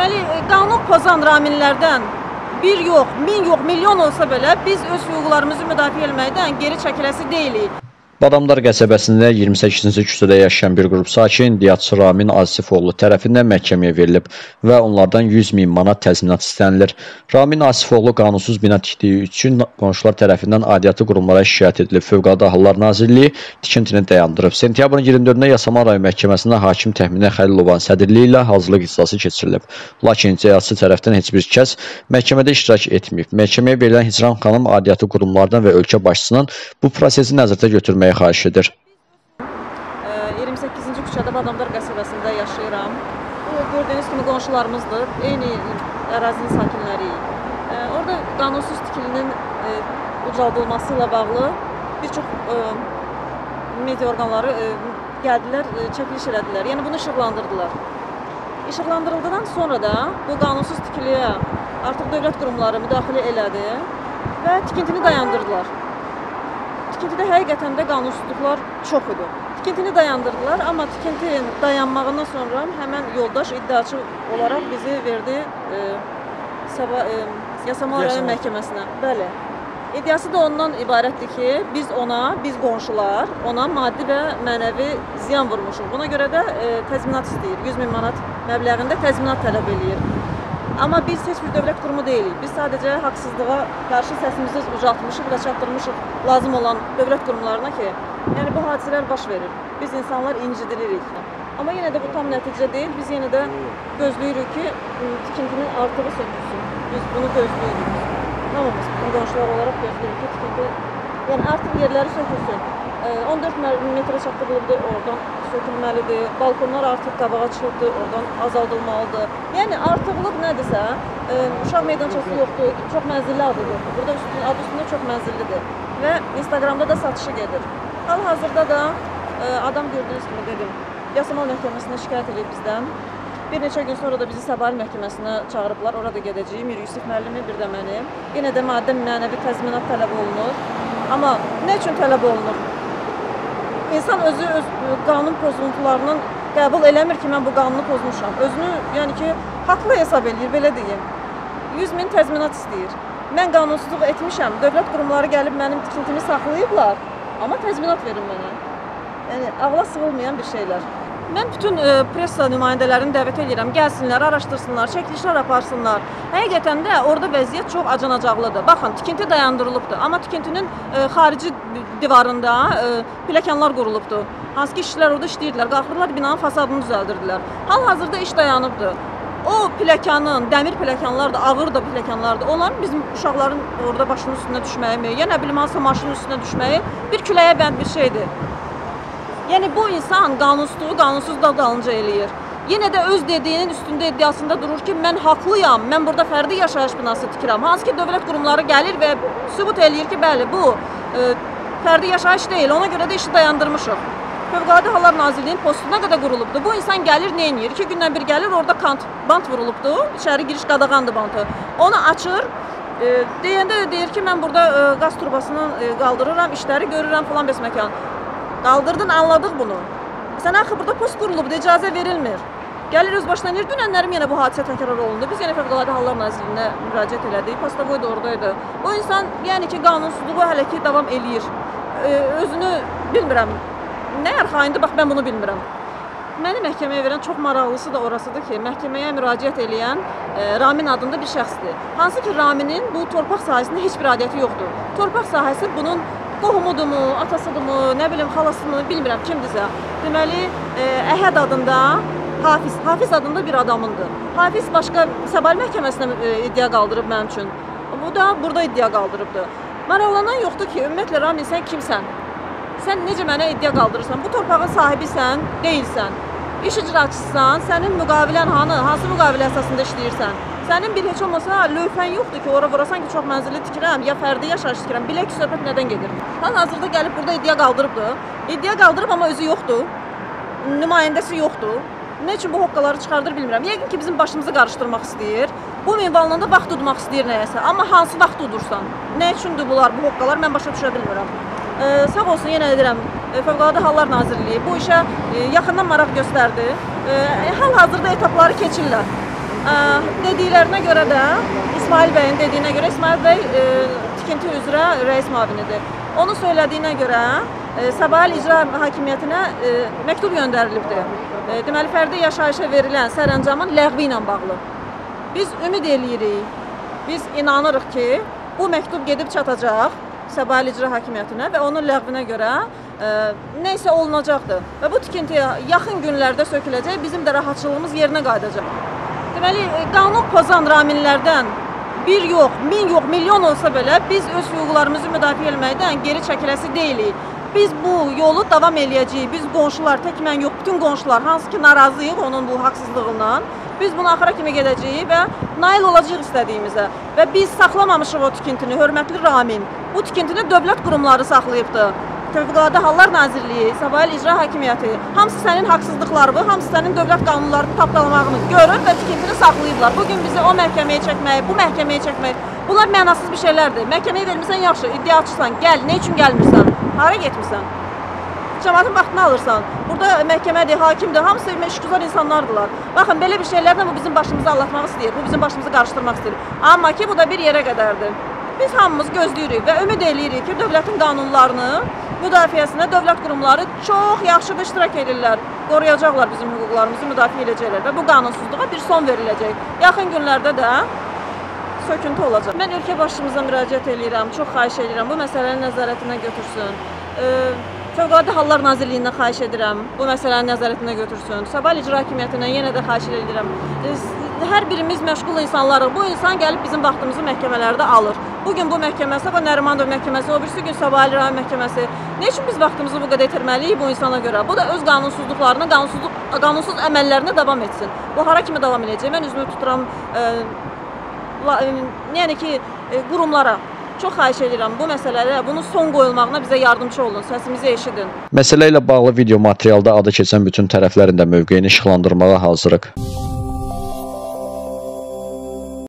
Deməli, e, qanun pozan raminlərdən bir yox, min yox, milyon olsa belə biz öz hüquqlarımızı müdafiə etməkdən geri çəkiləsi deyilik. Badamdar qəsəbəsində 28-ci küçədə yaşayan bir qrup sakin Diyatçı Ramin Asifoğlu tərəfindən məhkəməyə verilib və onlardan 100 min manat təzminat istənilir. Ramin Asifoğlu qanunsuz bina tikdiyi üçün qonşular tərəfindən aidiyyatı qurumlara şikayət edilib. Fövqəladə Hallar Nazirliyi tikintini dayandırıb. Sentyabrın 24-də Yasamal rayon məhkəməsində hakim Təxminə Xəlilovan sədrliyi ilə hazırlıq iclası keçirilib. Lakin icraçı tərəfdən heç bir kəs məhkəmədə iştirak etməyib. Məhkəməyə verilən Hicran xanım aidiyyatı qurumlardan və ölkə başçısından bu prosesi nəzərdə götürməyə etməyi xahiş edir. 28-ci küçədə Badamdar qəsəbəsində yaşayıram. Bu gördüyünüz kimi qonşularımızdır. Eyni ərazinin sakinləriyik. Orada qanunsuz tikilinin ucaldılması ilə bağlı bir çox media orqanları gəldilər, çəkiliş elədilər. Yəni bunu işıqlandırdılar. İşıqlandırıldıqdan sonra da bu qanunsuz tikiliyə artıq dövlət qurumları müdaxilə elədi və tikintini dayandırdılar. Tikintidə həqiqətən də qanunsuzluqlar çox idi. Tikintini dayandırdılar, amma tikintinin dayanmağından sonra həmən yoldaş iddiaçı olaraq bizi verdi e, Sabah e, Yasamal rayon məhkəməsinə. Bəli. İddiası da ondan ibarətdir ki, biz ona, biz qonşular ona maddi və mənəvi ziyan vurmuşuq. Buna görə də e, təzminat istəyir. 100 min manat məbləğində təzminat tələb eləyir. Amma biz heç bir dövlət qurumu deyilik. Biz sadəcə haqsızlığa qarşı səsimizi ucaltmışıq və çatdırmışıq lazım olan dövlət qurumlarına ki, yəni bu hadisələr baş verir. Biz insanlar incidilirik. Amma yenə də bu tam nəticə deyil. Biz yenə də gözləyirik ki, tikintinin artığı sökülsün. Biz bunu gözləyirik. Hamımız qonşular olaraq gözləyirik ki, tikinti yəni artıq yerləri sökülsün. 14 metrə çatdırılıbdır, oradan sökülməlidir. Balkonlar artıq qabağa çıxıbdır, oradan azaldılmalıdır. Yəni artıqlıq nədirsə, ə, uşaq meydançası yoxdur, çox mənzilli adı yoxdur. Burada üstün, adı üstündə çox mənzillidir və Instagramda da satışı gedir. Hal-hazırda da ə, adam gördüyünüz kimi dedim, Yasamal məhkəməsinə şikayət edib bizdən. Bir neçə gün sonra da bizi Səbail məhkəməsinə çağırıblar. Orada gedəcəyik. Mir Yusif müəllimi, bir də məni. Yenə də maddi mənəvi təzminat tələb olunur. Amma nə üçün tələb olunur? İnsan özü öz qanun pozuntularının qəbul eləmir ki, mən bu qanunu pozmuşam. Özünü, yəni ki, haqlı hesab eləyir, belə deyim. 100 min təzminat istəyir. Mən qanunsuzluq etmişəm. Dövlət qurumları gəlib mənim tikintimi saxlayıblar, amma təzminat verin mənə. Yəni ağla sığılmayan bir şeylər. Mən bütün e, pressa nümayəndələrini dəvət edirəm, gəlsinlər, araşdırsınlar, çəkilişlər aparsınlar. Həqiqətən də orada vəziyyət çox acınacaqlıdır. Baxın, tikinti dayandırılıbdır, amma tikintinin e, xarici divarında e, pilləkənlər qurulubdur. Hansı ki, işçilər orada işləyirdilər, qalxırlar binanın fasadını düzəldirdilər. Hal-hazırda iş dayanıbdır. O pilləkənin, dəmir pilləkənlər də, ağır da pilləkənlərdir. Onların bizim uşaqların orada başının üstünə düşməyi, ya nə bilim hansısa maşının üstünə düşməyi bir küləyə bənd bir şeydir. Yəni bu insan qanunsuzluğu qanunsuz da dalınca eləyir. Yenə də öz dediyinin üstündə iddiasında durur ki, mən haqlıyam, mən burada fərdi yaşayış binası tikirəm. Hansı ki, dövlət qurumları gəlir və sübut eləyir ki, bəli, bu e, fərdi yaşayış deyil, ona görə də işi dayandırmışıq. Fövqəladə Hallar Nazirliyinin postuna qədər qurulubdur. Bu insan gəlir, nə edir? 2 gündən bir gəlir, orada kant, bant vurulubdur. İçəri giriş qadağandır bantı. Onu açır, e, deyəndə də deyir ki, mən burada e, qaz turbasını e, qaldırıram, işləri görürəm falan bəs məkan. Qaldırdın, anladıq bunu. Sən axı burada post qurulubdur, icazə verilmir. Gəlir öz başına deyir, dünənlərim yenə bu hadisə təkrar olundu. Biz yenə Fövqəladə Hallar Nazirliyinə müraciət elədik. Postovoy da oradaydı. O insan yəni ki, qanunsuzluğu hələ ki davam eləyir. Ee, özünü bilmirəm. Nə arxayındır, bax mən bunu bilmirəm. Məni məhkəməyə verən çox maraqlısı da orasıdır ki, məhkəməyə müraciət eləyən e, Ramin adında bir şəxsdir. Hansı ki, Raminin bu torpaq sahəsində heç bir adiyyəti yoxdur. Torpaq sahəsi bunun qohumudurmu, atasıdırmı, nə bilim xalasımı, bilmirəm kimdirsə. Deməli, e, Əhəd adında Hafiz, Hafiz adında bir adamındır. Hafiz başqa Səbail məhkəməsinə e, iddia qaldırıb mənim üçün. Bu da burada iddia qaldırıbdı. Maraqlanan yoxdur ki, ümumiyyətlə Ramin sən kimsən? Sən necə mənə iddia qaldırırsan? Bu torpağın sahibisən, deyilsən. İş icraçısan, sənin müqavilən hanı? Hansı müqavilə əsasında işləyirsən? Sənin bir heç olmasa lövhən yoxdur ki, ora vurasan ki, çox mənzilli tikirəm, ya fərdi yaşayış tikirəm. Bilək ki, söhbət nədən gedir? Hal-hazırda gəlib burada iddia qaldırıbdı. İddia qaldırıb amma özü yoxdur. Nümayəndəsi yoxdur. Nə üçün bu hoqqaları çıxardır bilmirəm. Yəqin ki, bizim başımızı qarışdırmaq istəyir. Bu minvalla da vaxt udmaq istəyir nəyəsə. Amma hansı vaxt udursan? Nə üçündür bunlar, bu hoqqalar mən başa düşə bilmirəm. Ee, sağ olsun yenə deyirəm, Fövqəladə Hallar Nazirliyi bu işə e, yaxından maraq göstərdi. E, hal-hazırda etapları keçirlər. Dediklərinə görə də İsmail bəyin dediyinə görə İsmail bəy ə, tikinti üzrə rəis müavinidir. Onun söylədiyinə görə ə, Səbail İcra Hakimiyyətinə ə, məktub göndərilibdir. Ə, deməli fərdi yaşayışa verilən sərəncamın ləğvi ilə bağlı. Biz ümid eləyirik. Biz inanırıq ki, bu məktub gedib çatacaq Səbail İcra Hakimiyyətinə və onun ləğvinə görə ə, nə isə olunacaqdır. Və bu tikinti yaxın günlərdə söküləcək, bizim də rahatçılığımız yerinə qayıdacaq. Deməli, e, qanun pozan raminlərdən bir yox, min yox, milyon olsa belə biz öz hüquqlarımızı müdafiə etməkdən geri çəkiləsi deyilik. Biz bu yolu davam eləyəcəyik. Biz qonşular, tək mən yox, bütün qonşular, hansı ki narazıyıq onun bu haqsızlığından, biz bunu axıra kimi gedəcəyik və nail olacağıq istədiyimizə. Və biz saxlamamışıq o tikintini, hörmətli Ramin. Bu tikintini dövlət qurumları saxlayıbdı. Fövqəladə Hallar Nazirliyi, Səbail İcra Hakimiyyəti, hamısı sənin haqsızlıqlarını, hamısı sənin dövlət qanunlarını tapdalamağını görür və tikintini saxlayıblar. Bu gün bizi o məhkəməyə çəkmək, bu məhkəməyə çəkmək, bunlar mənasız bir şeylərdir. Məhkəməyə vermirsən yaxşı, iddiaçısan, gəl, nə üçün gəlmirsən? Hara getmirsən? Cəmaətin vaxtını alırsan. Burada məhkəmədir, hakimdir, hamısı məşğuldar insanlardılar. Baxın, belə bir şeylərlə bu bizim başımızı allatmaq istəyir, bu bizim başımızı qarışdırmaq istəyir. Amma ki, bu da bir yerə qədərdir. Biz hamımız gözləyirik və ümid eləyirik ki, dövlətin qanunlarını müdafiəsinə dövlət qurumları çox yaxşı da iştirak edirlər. Qoruyacaqlar bizim hüquqlarımızı, müdafiə edəcəklər və bu qanunsuzluğa bir son veriləcək. Yaxın günlərdə də söküntü olacaq. Mən ölkə başçımıza müraciət eləyirəm, çox xahiş edirəm bu məsələni nəzarətinə götürsün. E, Fövqəladə Hallar Nazirliyindən xahiş edirəm, bu məsələni nəzarətinə götürsün. Səbail İcra Hakimiyyətindən yenə də xahiş edirəm. E, Hər birimiz məşğul insanlarıq. Bu insan gəlib bizim vaxtımızı məhkəmələrdə alır. Bu gün bu məhkəmə, sabah Nərimanov məhkəməsi, o birisi gün Səbail rayon məhkəməsi. Nə üçün biz vaxtımızı bu qədər itirməliyik bu insana görə? Bu da öz qanunsuzluqlarını, qanunsuzluq qanunsuz əməllərini davam etsin. Bu hara kimi davam edəcək? Mən üzümü tuturam e, la, e, yəni ki, e, qurumlara çox xahiş edirəm bu məsələdə bunun son qoyulmağına bizə yardımçı olun, səsimizi eşidin. Məsələ ilə bağlı video materialda adı keçən bütün tərəflərin də mövqeyini işıqlandırmağa hazırıq.